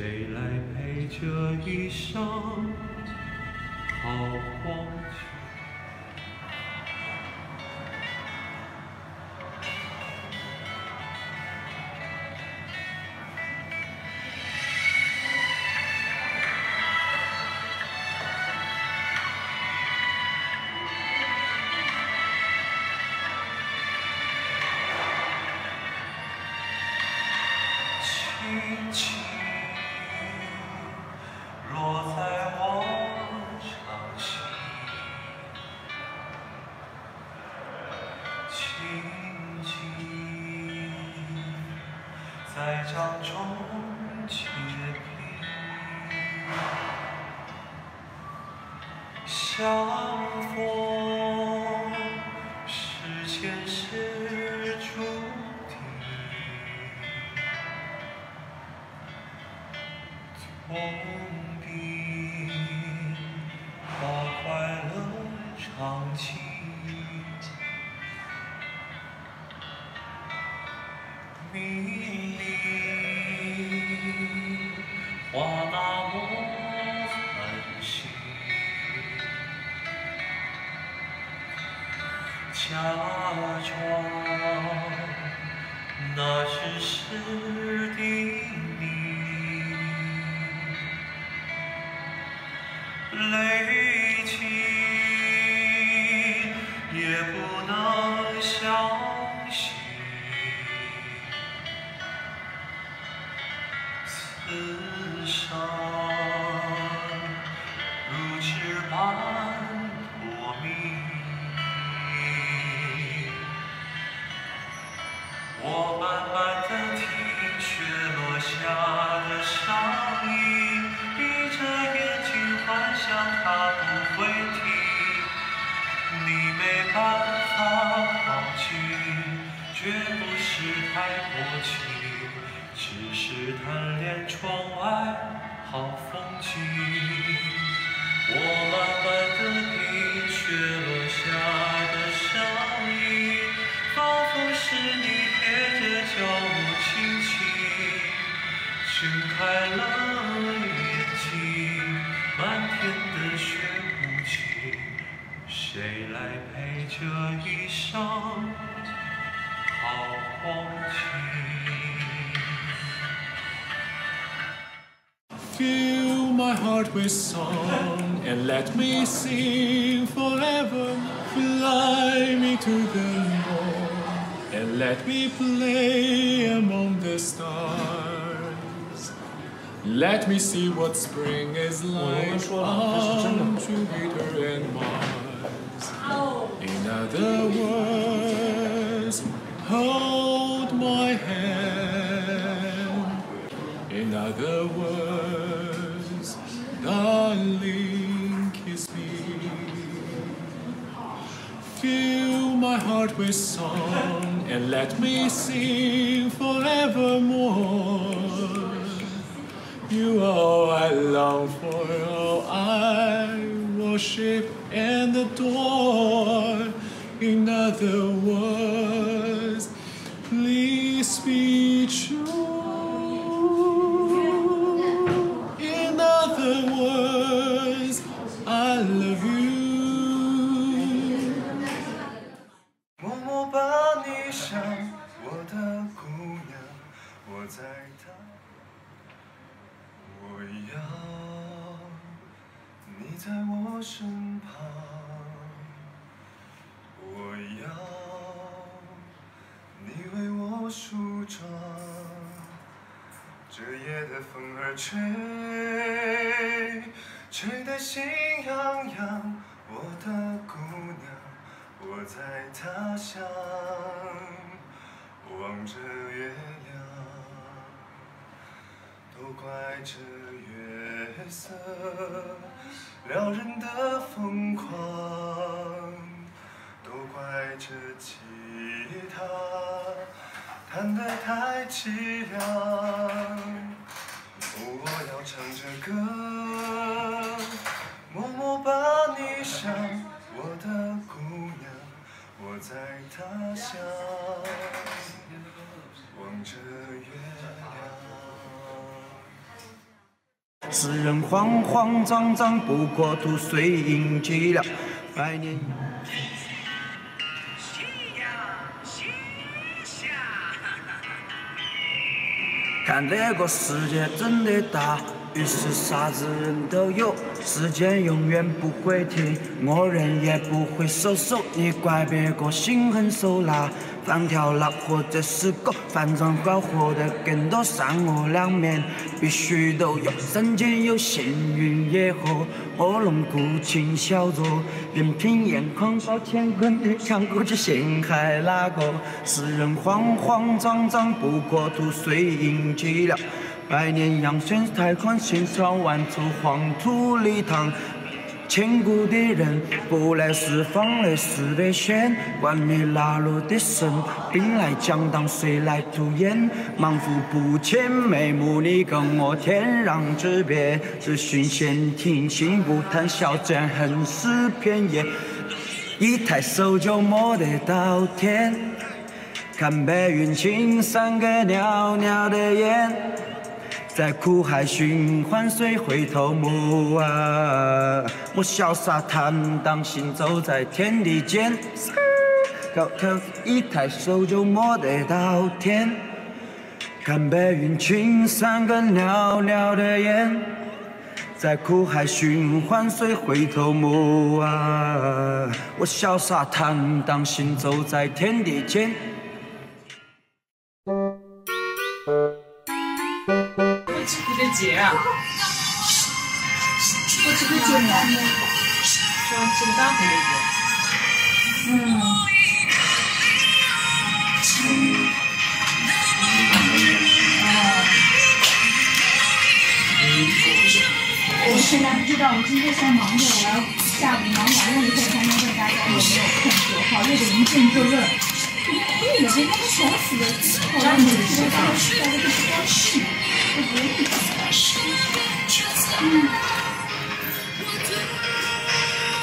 谁来陪这一生好光景？轻轻相逢是前世注定。痛并把快乐唱起，迷离话假装那只是叮咛。泪尽也不能相信，没办法忘记，绝不是太薄情，只是贪恋窗外好风景。我慢慢的听雪落下的声音，仿佛是你贴着叫我轻轻睁开了这一生好光景？ Fill my heart with song and let me sing forever. Fly me to the moon and let me play among the stars. Let me see what spring is like 说了这是真的 on Jupiter and Mars. In other words, hold my hand. In other words, darling, kiss me. Fill my heart with song and let me sing forevermore. You are all I long for, all I worship and adore. In other words, please be true. In other words, I love you. 默默把你想，我的姑娘，我在她，我要 你在我身旁，我要你为我梳妆。这夜的风儿吹，吹得心痒痒，我的姑娘。我在他乡望着月亮，都怪这色撩人的疯狂，都怪这吉他弹得太凄凉。哦，我要唱着歌，默默把你想，我的姑娘，我在他乡望着月世人慌慌张张，不过图碎银几两，百年。看这个世界真的大，于是啥子人都有。时间永远不会停，我人也不会收手。你怪别个心狠手辣。放条辣或者是狗，反正要活得更多，善恶两面必须都有。人间有幸运也和恶龙孤清小坐，任凭眼眶抱乾坤的强国去陷害哪个？世人慌慌张张，不过图碎银几两。百年阳泉太宽，千草万处黄土里淌。千古的人，不来四方来是的仙万里拉路的神，兵来将挡，水来土掩。莽夫不前，眉目你跟我天壤之别。只寻闲庭，心不谈笑间，恨是偏野。一抬手就摸得到天，看白云青山个袅袅的烟。在苦海寻欢，谁回头目啊？我潇洒坦荡，行走在天地间。高头一抬手就摸得到天，看白云青山跟袅袅的烟。在苦海寻欢，谁回头目啊？我潇洒坦荡，行走在天地间。节啊！我吃个节呢，是啊，吃个大回的节。嗯。我现在不知道，我今天先忙着，我要下午忙完了以后才能问大家有没有空。九号又得一阵就问，累了，被他们吵死了。好了，你知道，大家都不高兴，都不意思。嗯，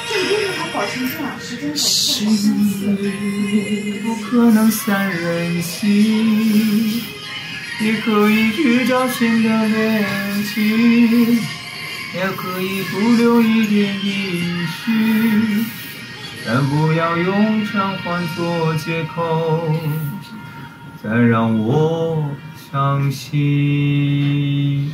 这个电视还保持这样，时间好快。不可能三人行，也可以去找新的恋情，也可以不留一点音讯，但不要用偿还做借口，再让我伤心。